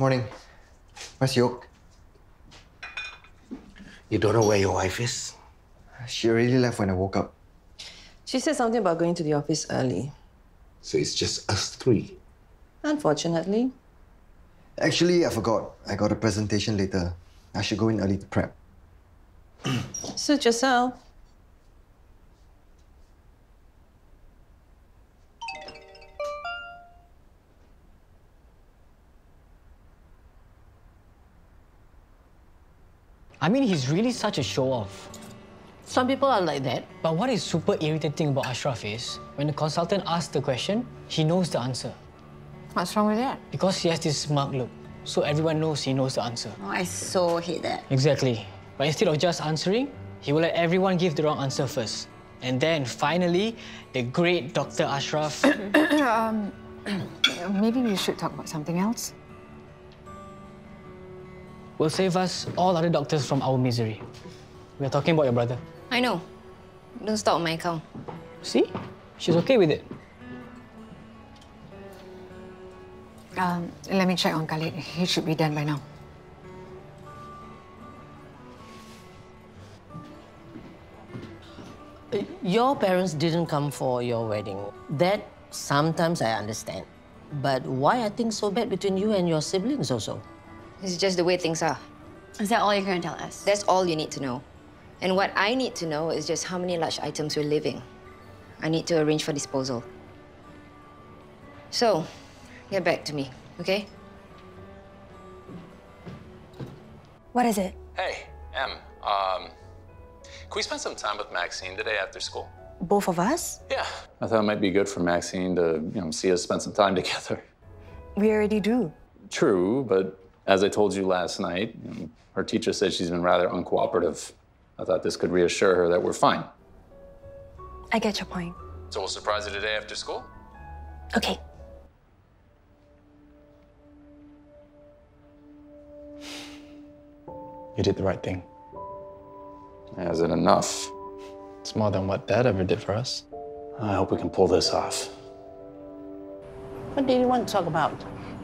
Morning. Where's Yoke? You don't know where your wife is? She already left when I woke up. She said something about going to the office early. So it's just us three. Unfortunately. Actually, I forgot. I got a presentation later. I should go in early to prep. Suit yourself. I mean, he's really such a show-off. Some people are like that. But what is super irritating about Ashraf is, when the consultant asks the question, he knows the answer. What's wrong with that? Because he has this smug look. So everyone knows he knows the answer. Oh, I so hate that. Exactly. But instead of just answering, he will let everyone give the wrong answer first. And then, finally, the great Dr. Ashraf... um, Maybe we should talk about something else. Will save us all other doctors from our misery. We are talking about your brother. I know. Don't stop my account. See? She's okay with it. Um, let me check on Khalid. He should be done by now. Your parents didn't come for your wedding. That sometimes I understand. But why are things so bad between you and your siblings also? It's just the way things are. Is that all you're going to tell us? That's all you need to know. And what I need to know is just how many large items we're leaving. I need to arrange for disposal. So, get back to me, okay? What is it? Hey, Em. Um, can we spend some time with Maxine today after school? Both of us? Yeah. I thought it might be good for Maxine to, you know, see us spend some time together. We already do. True, but as I told you last night, her teacher said she's been rather uncooperative. I thought this could reassure her that we're fine. I get your point. So we'll surprise her today after school? Okay. You did the right thing. Is it enough? It's more than what Dad ever did for us. I hope we can pull this off. What do you want to talk about?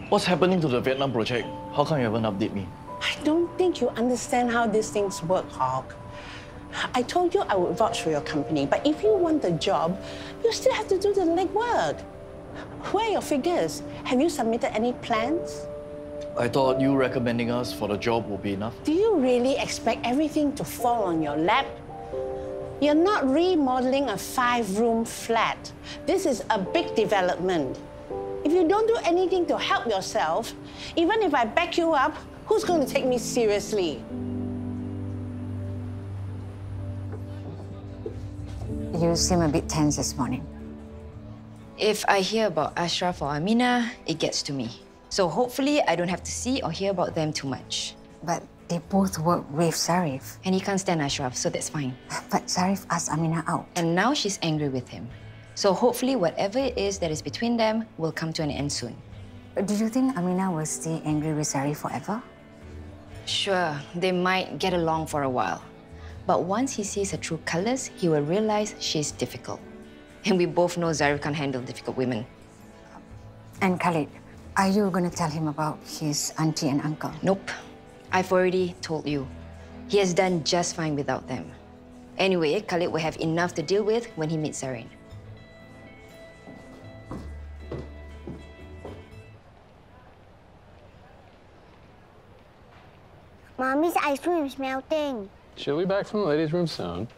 What's happening to the Vietnam project? How come you haven't updated me? I don't think you understand how these things work, Hawk. I told you I would vouch for your company, but if you want the job, you still have to do the legwork. Where are your figures? Have you submitted any plans? I thought you recommending us for the job would be enough. Do you really expect everything to fall on your lap? You're not remodeling a five-room flat. This is a big development. If you don't do anything to help yourself, even if I back you up, who's going to take me seriously? You seem a bit tense this morning. If I hear about Ashraf or Amina, it gets to me. So hopefully I don't have to see or hear about them too much. But they both work with Zarif. And he can't stand Ashraf, so that's fine. But Zarif asked Amina out. And now she's angry with him. So hopefully whatever it is that is between them will come to an end soon. Do you think Amina will stay angry with Zarif forever? Sure, they might get along for a while. But once he sees her true colors, he will realize she's difficult. And we both know Zarif can't handle difficult women. And Khalid, are you going to tell him about his auntie and uncle? Nope. I've already told you. He has done just fine without them. Anyway, Khalid will have enough to deal with when he meets Zarin. Mommy's ice cream is melting. She'll be back from the ladies' room soon.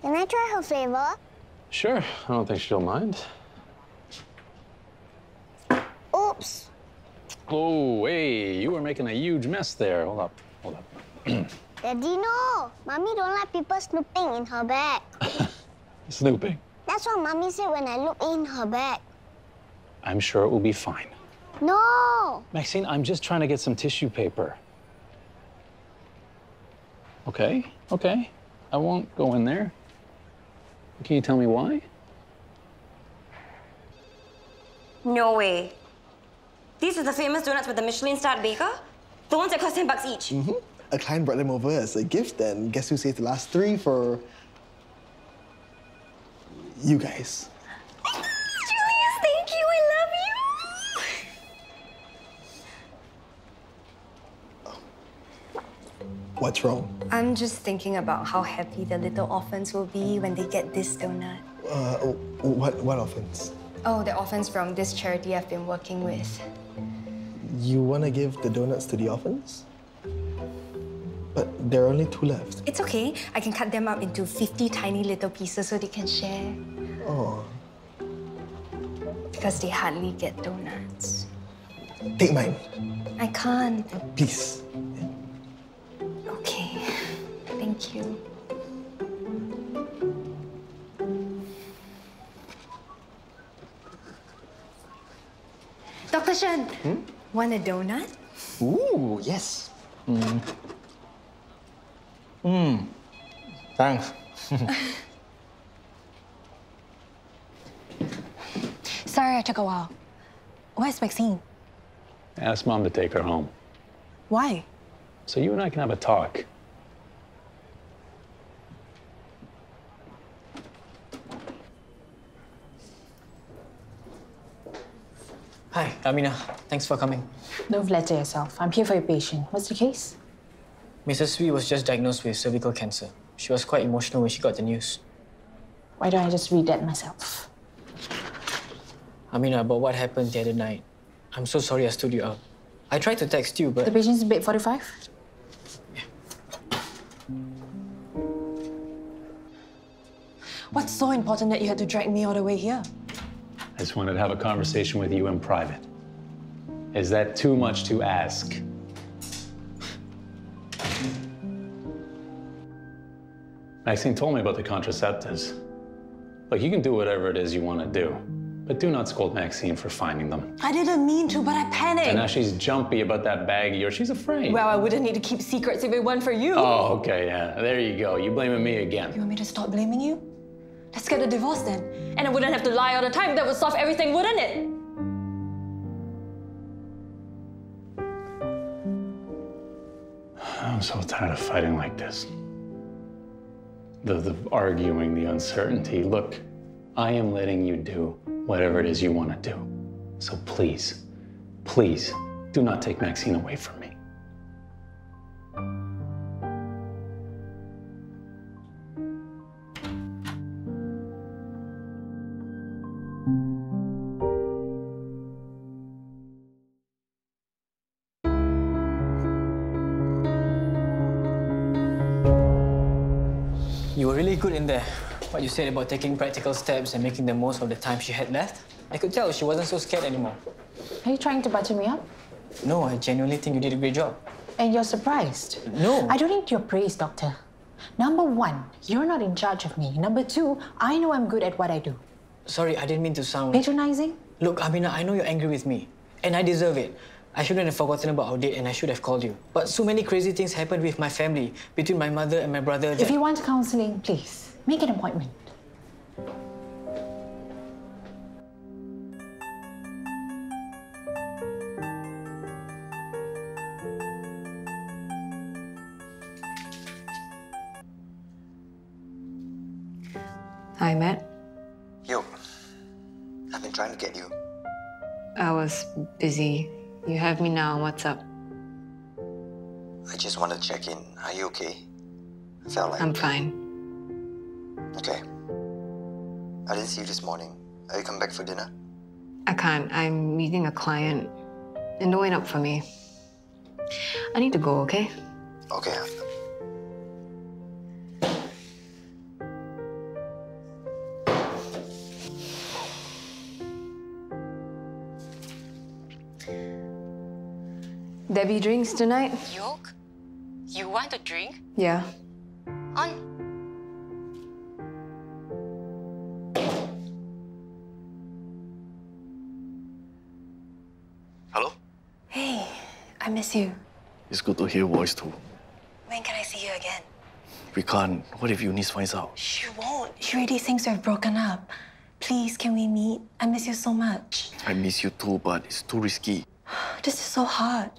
Can I try her flavor? Sure. I don't think she'll mind. Oops. Oh, hey, you were making a huge mess there. Hold up, hold up. Daddy, no. Mommy don't like people snooping in her bag. Snooping. That's what Mommy said when I looked in her bag. I'm sure it will be fine. No. Maxine, I'm just trying to get some tissue paper. Okay, okay. I won't go in there. Can you tell me why? No way. These are the famous donuts with the Michelin-starred baker? The ones that cost 10 bucks each. Mm-hmm. A client brought them over as a gift, and guess who saved the last three for you guys? Julius, thank you. I love you. What's wrong? I'm just thinking about how happy the little orphans will be when they get this donut. Uh, what, what offense? Oh, the orphans from this charity I've been working with. You want to give the donuts to the orphans? But there are only two left. It's okay. I can cut them up into 50 tiny little pieces so they can share. Oh, Because they hardly get donuts. take mine, I can't. please. Thank you. Dr. Shen, want a donut? Ooh, yes. Mm. Mm. Thanks. Sorry I took a while. Where's Maxine? Ask mom to take her home Why? so you and I can have a talk. Hi, Amina. Thanks for coming. Don't flatter yourself. I'm here for your patient. What's the case? Mrs. Sui was just diagnosed with cervical cancer. She was quite emotional when she got the news. Why don't I just read that myself? Amina, about what happened the other night. I'm so sorry I stood you up. I tried to text you, but The patient's in bed 45? Yeah. What's so important that you had to drag me all the way here? I just wanted to have a conversation with you in private. Is that too much to ask? Maxine told me about the contraceptives. Look, you can do whatever it is you want to do, but do not scold Maxine for finding them. I didn't mean to, but I panicked. And now she's jumpy about that bag of yours. She's afraid. Well, I wouldn't need to keep secrets if it weren't for you. Oh, okay, yeah. There you go. You blaming me again. You want me to stop blaming you? Let's get a divorce then. And I wouldn't have to lie all the time. That would solve everything, wouldn't it? I'm so tired of fighting like this. The, the arguing, the uncertainty. Look, I am letting you do whatever it is you want to do. So please, please, do not take Maxine away from me. There. What you said about taking practical steps and making the most of the time she had left. I could tell she wasn't so scared anymore. Are you trying to butter me up? No, I genuinely think you did a great job. And you're surprised? No. I don't need your praise, doctor. Number one, you're not in charge of me. Number two, I know I'm good at what I do. Sorry, I didn't mean to sound. Patronizing? Look, Amina, I know you're angry with me, and I deserve it. I shouldn't have forgotten about our date, and I should have called you. But so many crazy things happened with my family, between my mother and my brother. If you want counseling, please make an appointment. Hi, Matt. Yo, I've been trying to get you. I was busy. You have me now. What's up? I just wanted to check in. Are you okay? I felt like. I'm fine. Okay. I didn't see you this morning. Are you coming back for dinner? I can't. I'm meeting a client. And don't wait up for me. I need to go, okay? Okay. Debbie drinks tonight? Yoke? You want a drink? Yeah. On. Miss you. It's good to hear your voice too. When can I see you again? We can't. What if Eunice finds out? She won't. She already thinks we've broken up. Please, can we meet? I miss you so much. I miss you too, but it's too risky. This is so hard.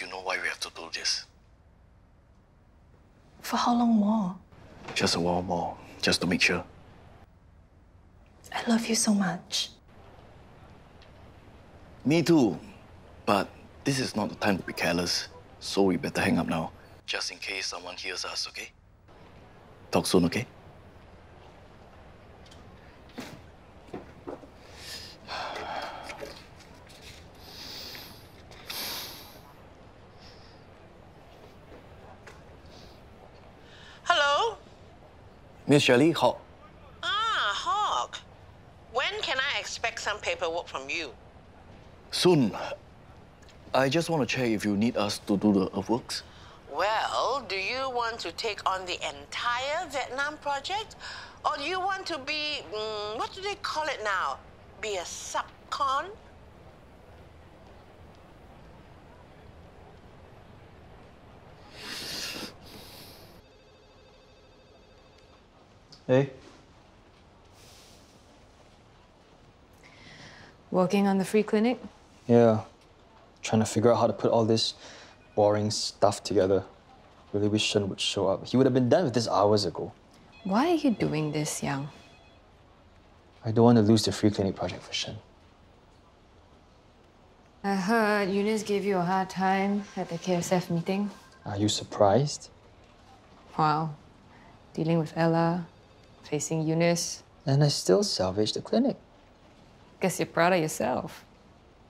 You know why we have to do this. For how long more? Just a while more, just to make sure. I love you so much. Me too. But this is not the time to be careless, so we better hang up now. just in case someone hears us, okay? Talk soon, okay? Hello? Miss Shirley, how? Ah, Hawk. When can I expect some paperwork from you? Soon. I just want to check if you need us to do the earthworks. Well, do you want to take on the entire Vietnam project? Or do you want to be, mm, what do they call it now? Be a subcon? Hey. Working on the free clinic? Yeah. Trying to figure out how to put all this boring stuff together. Really wish Shen would show up. He would have been done with this hours ago. Why are you doing this, Yang? I don't want to lose the free clinic project for Shen. I heard Eunice gave you a hard time at the KSF meeting. Are you surprised? Wow. Dealing with Ella, facing Eunice. And I still salvaged the clinic. Guess you're proud of yourself.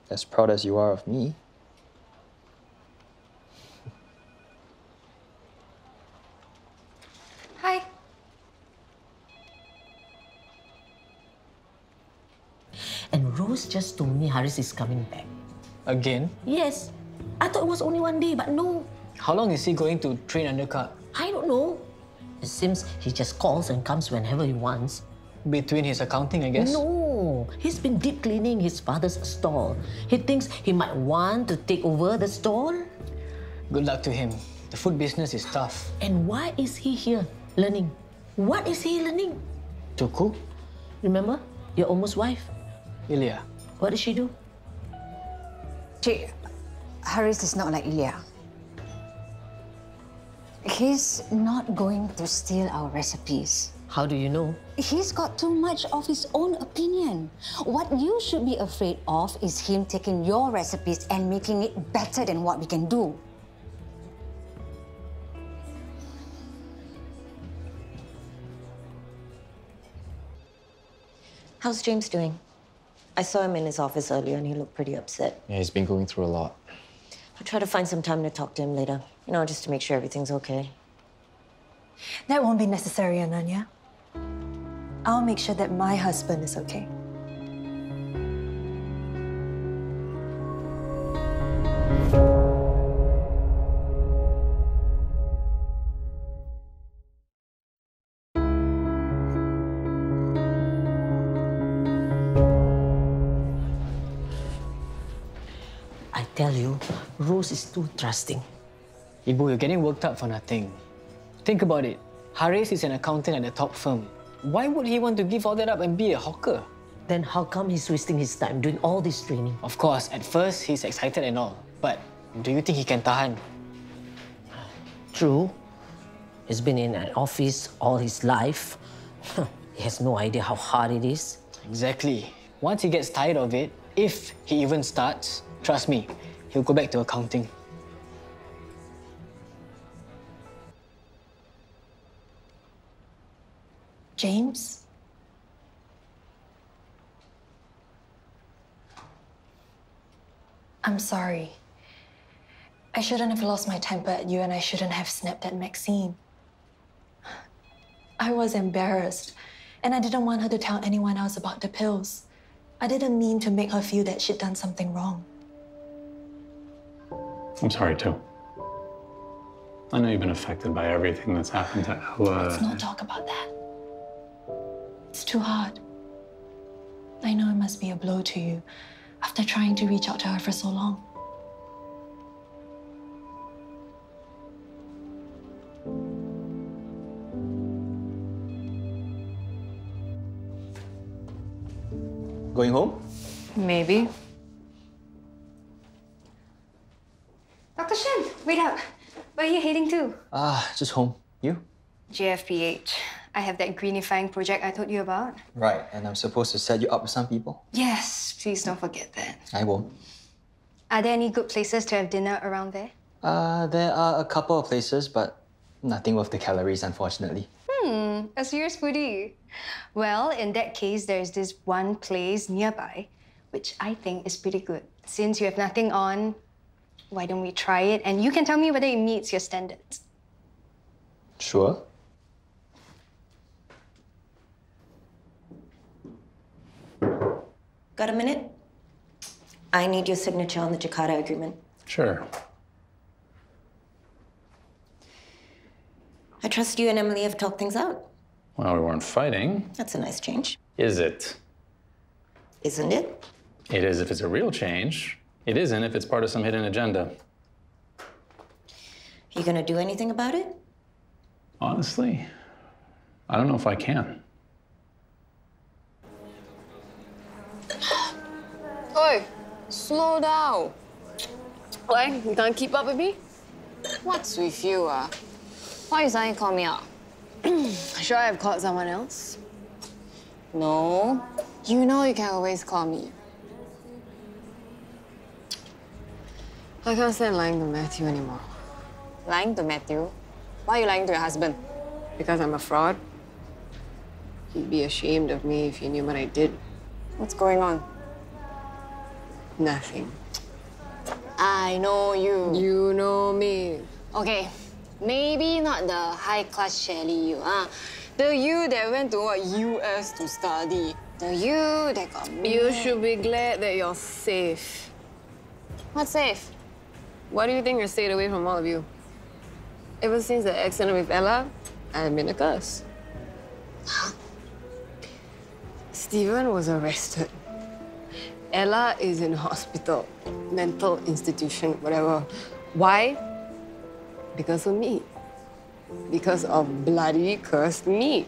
As proud as you are of me. Hi. And Rose just told me Haris is coming back. Again? Yes. I thought it was only one day, but no. How long is he going to train undercut? I don't know. It seems he just calls and comes whenever he wants. Between his accounting, I guess? No. He's been deep cleaning his father's stall. He thinks he might want to take over the stall. Good luck to him. The food business is tough. And why is he here learning? What is he learning? To cook? Remember? Your almost wife? Ilya. What does she do? Cik, Haris is not like Ilya. He's not going to steal our recipes. How do you know? He's got too much of his own opinion. What you should be afraid of is him taking your recipes and making it better than what we can do. How's James doing? I saw him in his office earlier and he looked pretty upset. Yeah, he's been going through a lot. I'll try to find some time to talk to him later. You know, just to make sure everything's okay. That won't be necessary, Ananya. I'll make sure that my husband is okay. Tell you, Rose is too trusting. Ibu, you're getting worked up for nothing. Think about it. Haris is an accountant at a top firm. Why would he want to give all that up and be a hawker? Then how come he's wasting his time doing all this training? Of course, at first he's excited and all. But do you think he can tahan? True. He's been in an office all his life. he has no idea how hard it is. Exactly. Once he gets tired of it, if he even starts, trust me, he'll go back to accounting. James? I'm sorry. I shouldn't have lost my temper at you and I shouldn't have snapped at Maxine. I was embarrassed and I didn't want her to tell anyone else about the pills. I didn't mean to make her feel that she'd done something wrong. I'm sorry too. I know you've been affected by everything that's happened to Ella. Let's not talk about that. It's too hard. I know it must be a blow to you after trying to reach out to her for so long. Going home? Maybe. To? Ah, just home. You? JFPH. I have that greenifying project I told you about. Right, and I'm supposed to set you up with some people. Yes, please don't forget that. I won't. Are there any good places to have dinner around there? Uh, there are a couple of places, but nothing worth the calories, unfortunately. Hmm, a serious foodie. Well, in that case, there's this one place nearby, which I think is pretty good. Since you have nothing on, why don't we try it? And you can tell me whether it meets your standards. Sure. Got a minute? I need your signature on the Jakarta agreement. Sure. I trust you and Emily have talked things out. Well, we weren't fighting. That's a nice change, Is it? isn't it? It is if it's a real change. It isn't if it's part of some hidden agenda. You gonna do anything about it? Honestly, I don't know if I can. Oi, slow down. Why? You can't keep up with me? What's with you, ah? Why you suddenly call me out? Should I have called someone else? No. You know you can always call me. I can't stand lying to Matthew anymore. Lying to Matthew? Why are you lying to your husband? Because I'm a fraud? He'd be ashamed of me if he knew what I did. What's going on? Nothing. I know you. You know me. Okay, maybe not the high-class Shelly you, ah. The you that went to what US to study. The you that got You should be glad that you're safe. What's safe? Why do you think you're stayed away from all of you? Ever since the accident with Ella, I've been a curse. Stephen was arrested. Ella is in hospital, mental institution, whatever. Why? Because of me. Because of bloody cursed me.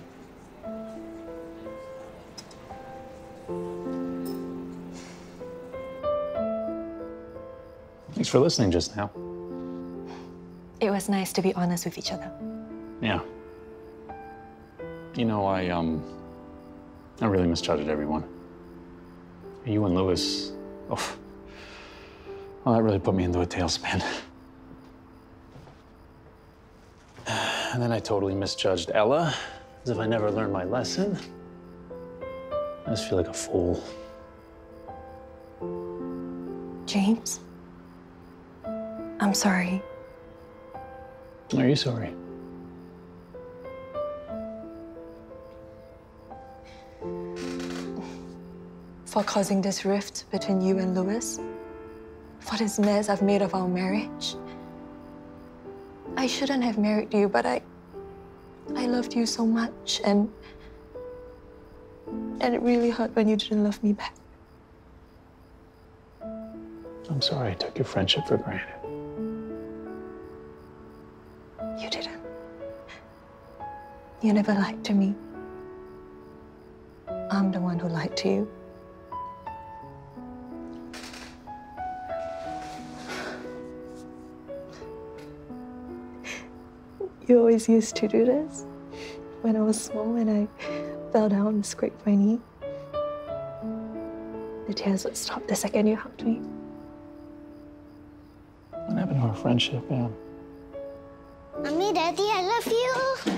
Thanks for listening just now. It was nice to be honest with each other. Yeah. You know, I, um, I really misjudged everyone. You and Louis, oh, well, that really put me into a tailspin. And then I totally misjudged Ella, as if I never learned my lesson. I just feel like a fool. James, I'm sorry. Are you sorry? For causing this rift between you and Louis? For this mess I've made of our marriage. I shouldn't have married you, but I. I loved you so much, and. And it really hurt when you didn't love me back. I'm sorry I took your friendship for granted. You never lied to me. I'm the one who lied to you. You always used to do this. When I was small and I fell down and scraped my knee. The tears would stop the second you hugged me. What happened to our friendship, Anne? Mommy, Daddy, I love you.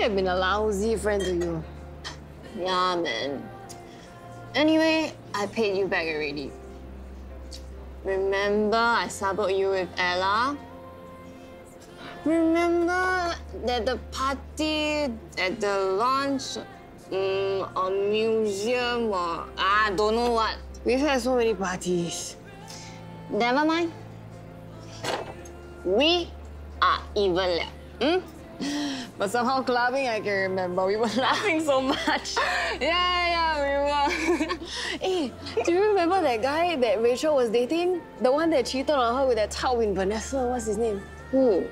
I really have been a lousy friend to you. Yeah, man. Anyway, I paid you back already. Remember I subbed you with Ella? Remember that the party at the launch um, a museum or I don't know what. We've had so many parties. Never mind. We are even left. Hmm? But somehow clubbing, I can remember. We were laughing so much. yeah, yeah, we were. hey, do you remember that guy that Rachel was dating? The one that cheated on her with that tub in Vanessa? What's his name? Who?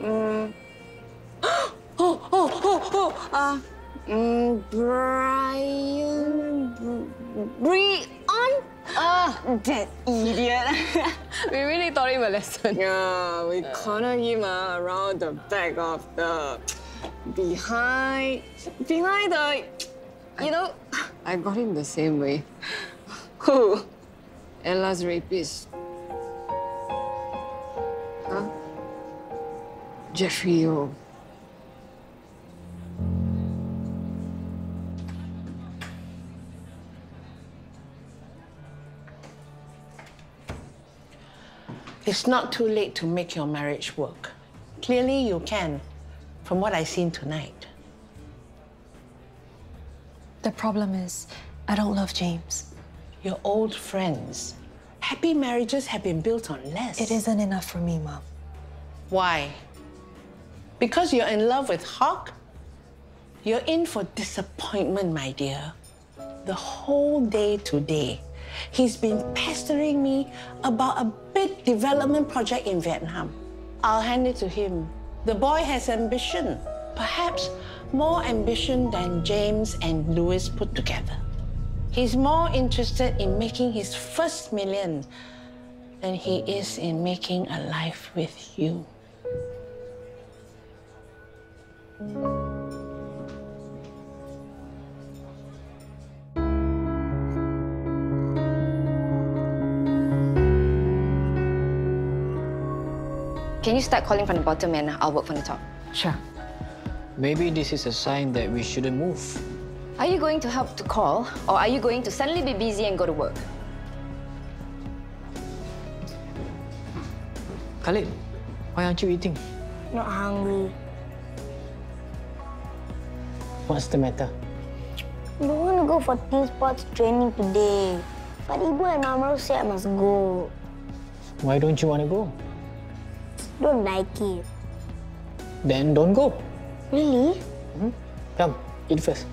Mm. oh, oh, oh, oh. Uh, mm, Brian. Brian? Ah, that idiot. we really taught him a lesson. Yeah, we cornered him uh, around the back of the. behind. behind the. You know, I got him the same way. Who? Ella's rapist. Huh? Jeffrey Yeo. It's not too late to make your marriage work. Clearly, you can, from what I've seen tonight. The problem is, I don't love James. You're old friends. Happy marriages have been built on less. It isn't enough for me, Mom. Why? Because you're in love with Hawk? You're in for disappointment, my dear. The whole day today, he's been pestering me about a big development project in Vietnam. I'll hand it to him. The boy has ambition, perhaps more ambition than James and Louis put together. He's more interested in making his first million than he is in making a life with you. Can you start calling from the bottom and I'll work from the top? Sure. Maybe this is a sign that we shouldn't move. Are you going to help to call or are you going to suddenly be busy and go to work? Khalid, why aren't you eating? Not hungry. What's the matter? I don't want to go for team sports training today. But Ibu and Amro say I must go. Why don't you want to go? Don't like it. Then don't go. Really? Come, eat first.